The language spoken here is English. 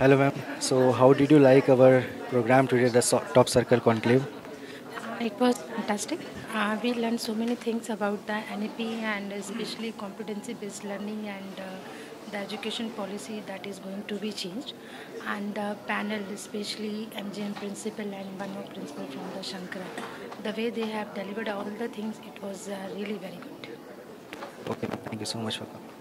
Hello, ma'am. So, how did you like our program today, the Top Circle Conclave? Uh, it was fantastic. Uh, we learned so many things about the NEP and especially competency-based learning and uh, the education policy that is going to be changed. And the panel, especially MGM principal and one more principal from the Shankara, the way they have delivered all the things, it was uh, really very good. Okay. Thank you so much for coming.